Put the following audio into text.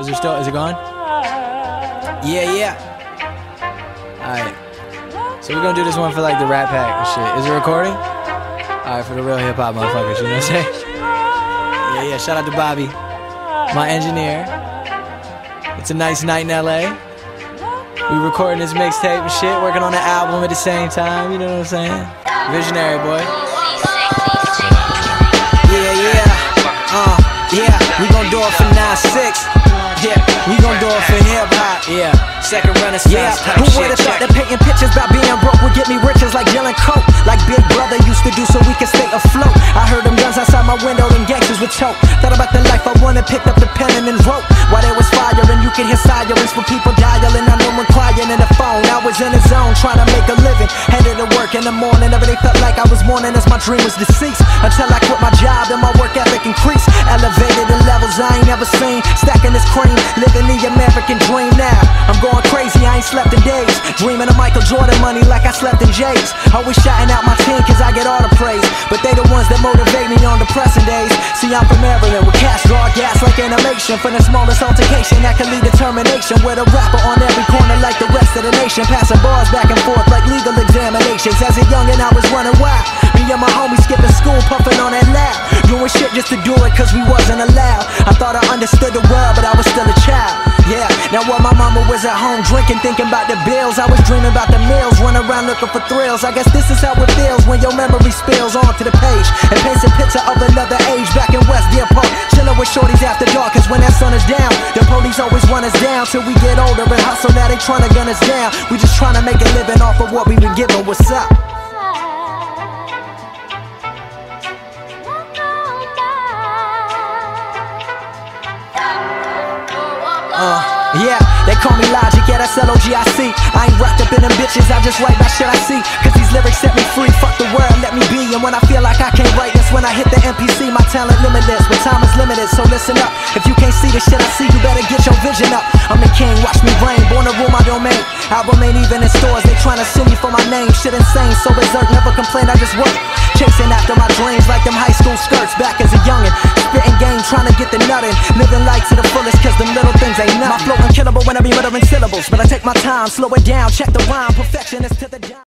Is it still? Is it gone? Yeah, yeah. Alright. So we're gonna do this one for like the Rat Pack and shit. Is it recording? Alright, for the real hip hop motherfuckers, you know what I'm saying? Yeah, yeah. Shout out to Bobby, my engineer. It's a nice night in LA. We recording this mixtape and shit, working on the album at the same time, you know what I'm saying? Visionary boy. Yeah, yeah. Uh, yeah. We gon' do it for 9-6. Yeah, we gon' do it for hip hop. Yeah, second renaissance. Yeah, who would've thought that painting pictures about being broke would get me riches like dealing coke? Like Big Brother used to do so we can stay afloat. I heard them guns outside my window and gangsters would choke. Thought about the life I wanted, picked up the pen and then wrote. While there was fire and you could hear sirens for people dialing. I know one crying in the phone. I was in the zone trying to make a living. Headed to work in the morning, every day felt like I was mourning as my dream was deceased. Until I quit my job and my work ethic increased. Elevated I ain't never seen. Stacking this cream, living the American dream now. I'm going crazy, I ain't slept in days. Dreaming of Michael Jordan money like I slept in J's. Always shouting out my team cause I get all the praise. But they the ones that motivate me on depressing days. See, I'm from Maryland with cash, raw gas like animation. From the smallest altercation that can lead to termination. With a rapper on every corner like the rest of the nation. Passing bars back and forth like legal examinations. As a youngin', I was running wild. Me and my homies skipping school, puffing on that loud. Doing shit just to do it cause we wasn't allowed. I thought I understood the world, but I was still a child. Yeah, now while my mama was at home drinking, thinking about the bills, I was dreaming about the meals, running around looking for thrills. I guess this is how it feels when your memory spills onto the page and paints a picture of another age back in West Deer Park. Chilling with shorties after dark, cause when that sun is down, the police always run us down till we get older and hustle. Now they trying to gun us down. We just trying to make a living off of what we been given. What's up? Uh, yeah, they call me Logic, yeah, that's L-O-G-I-C I ain't wrapped up in them bitches, I just write about shit I see. Cause these lyrics set me free, fuck the world, let me be. And when I feel like I can't write, that's when I hit the MPC My talent limitless, but time is limited, so listen up. If you can't see the shit I see, you better get your vision up. I'm the king, watch me reign, born to rule my domain. Album ain't even in stores, they tryna sue me for my name. Shit insane, so berserk, never complain, I just work. Chasing after my dreams like them high school skirts Back as a game, trying to get the nuttin' Living life to the fullest, cause them little things ain't nothing. My flow unkillable when I be muttering syllables. But I take my time, slow it down, check the rhyme. Perfectionist to the